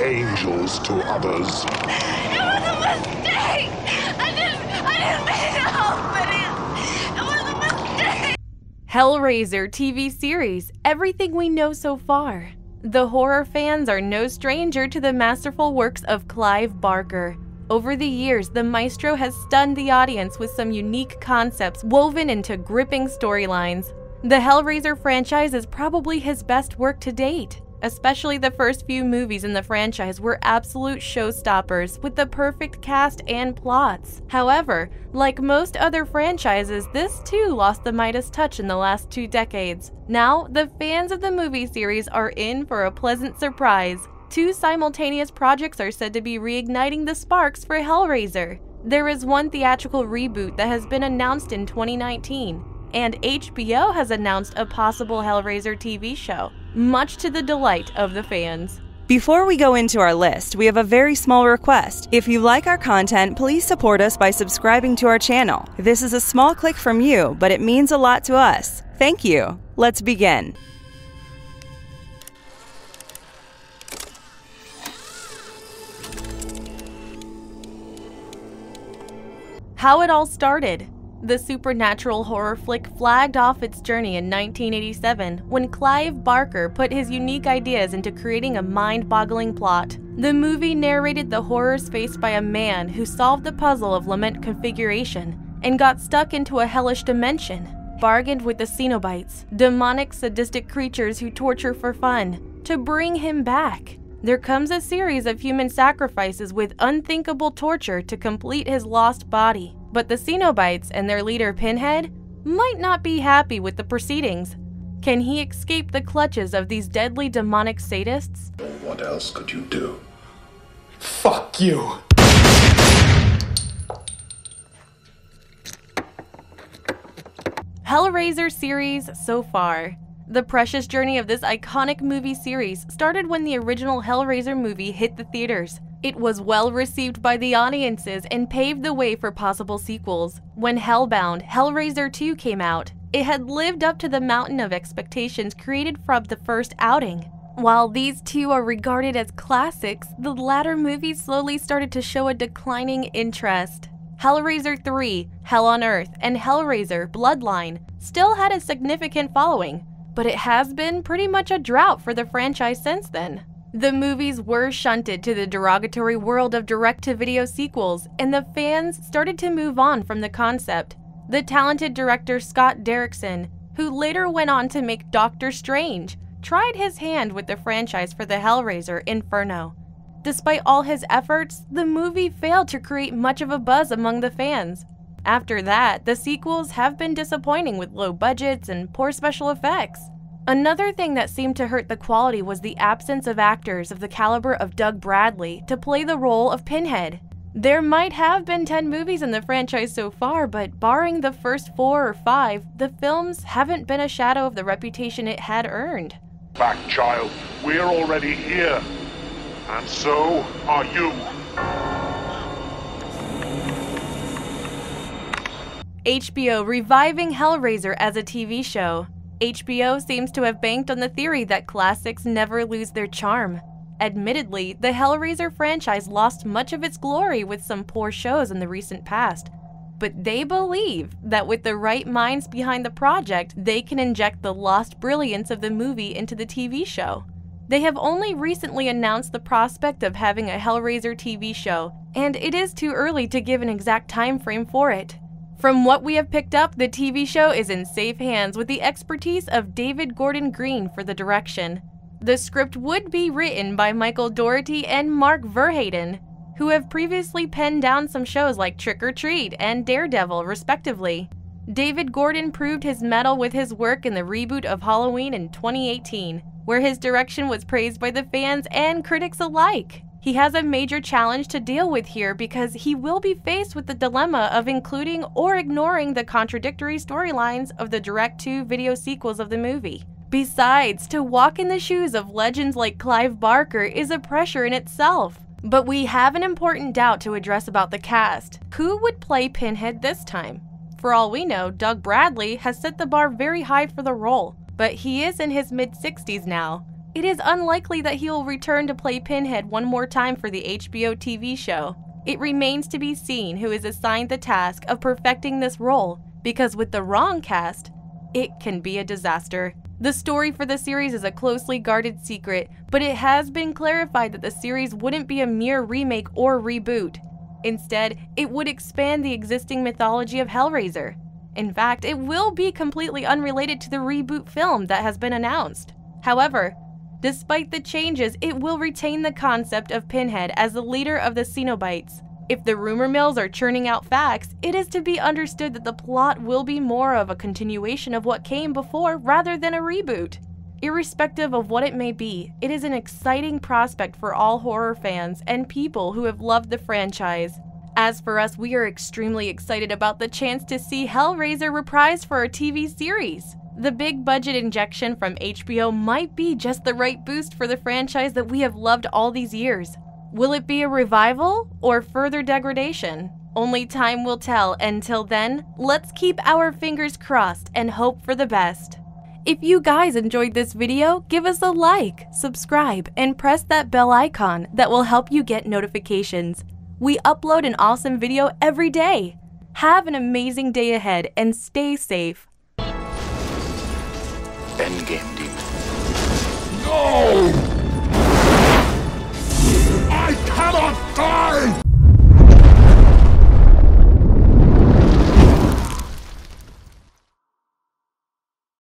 angels to others. It was a mistake! I didn't, I didn't mean to help it. It was a mistake! Hellraiser TV series, everything we know so far. The horror fans are no stranger to the masterful works of Clive Barker. Over the years, the maestro has stunned the audience with some unique concepts woven into gripping storylines. The Hellraiser franchise is probably his best work to date. Especially the first few movies in the franchise were absolute showstoppers with the perfect cast and plots. However, like most other franchises, this too lost the Midas touch in the last two decades. Now, the fans of the movie series are in for a pleasant surprise. Two simultaneous projects are said to be reigniting the sparks for Hellraiser. There is one theatrical reboot that has been announced in 2019, and HBO has announced a possible Hellraiser TV show, much to the delight of the fans. Before we go into our list, we have a very small request. If you like our content, please support us by subscribing to our channel. This is a small click from you, but it means a lot to us. Thank you. Let's begin. How it all started. The supernatural horror flick flagged off its journey in 1987 when Clive Barker put his unique ideas into creating a mind boggling plot. The movie narrated the horrors faced by a man who solved the puzzle of lament configuration and got stuck into a hellish dimension, bargained with the Cenobites, demonic sadistic creatures who torture for fun, to bring him back. There comes a series of human sacrifices with unthinkable torture to complete his lost body. But the Cenobites and their leader Pinhead might not be happy with the proceedings. Can he escape the clutches of these deadly demonic sadists? What else could you do? Fuck you. Hellraiser series so far. The precious journey of this iconic movie series started when the original Hellraiser movie hit the theaters. It was well received by the audiences and paved the way for possible sequels. When Hellbound Hellraiser 2 came out, it had lived up to the mountain of expectations created from the first outing. While these two are regarded as classics, the latter movies slowly started to show a declining interest. Hellraiser 3, Hell on Earth, and Hellraiser Bloodline still had a significant following, but it has been pretty much a drought for the franchise since then. The movies were shunted to the derogatory world of direct to video sequels, and the fans started to move on from the concept. The talented director Scott Derrickson, who later went on to make Doctor Strange, tried his hand with the franchise for the Hellraiser Inferno. Despite all his efforts, the movie failed to create much of a buzz among the fans. After that, the sequels have been disappointing with low budgets and poor special effects. Another thing that seemed to hurt the quality was the absence of actors of the caliber of Doug Bradley to play the role of Pinhead. There might have been 10 movies in the franchise so far, but barring the first four or five, the films haven't been a shadow of the reputation it had earned. Back, child. We're already here. And so are you. HBO reviving Hellraiser as a TV show. HBO seems to have banked on the theory that classics never lose their charm. Admittedly, the Hellraiser franchise lost much of its glory with some poor shows in the recent past, but they believe that with the right minds behind the project, they can inject the lost brilliance of the movie into the TV show. They have only recently announced the prospect of having a Hellraiser TV show, and it is too early to give an exact time frame for it. From what we have picked up, the TV show is in safe hands with the expertise of David Gordon Green for the direction. The script would be written by Michael Dougherty and Mark Verheiden, who have previously penned down some shows like Trick 'r Treat and Daredevil, respectively. David Gordon proved his mettle with his work in the reboot of Halloween in 2018, where his direction was praised by the fans and critics alike. He has a major challenge to deal with here because he will be faced with the dilemma of including or ignoring the contradictory storylines of the direct to video sequels of the movie. Besides, to walk in the shoes of legends like Clive Barker is a pressure in itself. But we have an important doubt to address about the cast. Who would play Pinhead this time? For all we know, Doug Bradley has set the bar very high for the role, but he is in his mid 60s now. It is unlikely that he will return to play Pinhead one more time for the HBO TV show. It remains to be seen who is assigned the task of perfecting this role, because with the wrong cast, it can be a disaster. The story for the series is a closely guarded secret, but it has been clarified that the series wouldn't be a mere remake or reboot. Instead, it would expand the existing mythology of Hellraiser. In fact, it will be completely unrelated to the reboot film that has been announced. However, despite the changes, it will retain the concept of Pinhead as the leader of the Cenobites. If the rumor mills are churning out facts, it is to be understood that the plot will be more of a continuation of what came before rather than a reboot. Irrespective of what it may be, it is an exciting prospect for all horror fans and people who have loved the franchise. As for us, we are extremely excited about the chance to see Hellraiser reprised for a TV series. The big budget injection from HBO might be just the right boost for the franchise that we have loved all these years. Will it be a revival or further degradation? Only time will tell. Until then, let's keep our fingers crossed and hope for the best. If you guys enjoyed this video, give us a like, subscribe, and press that bell icon that will help you get notifications. We upload an awesome video every day. Have an amazing day ahead and stay safe. Endgame!